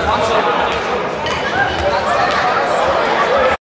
Watch it.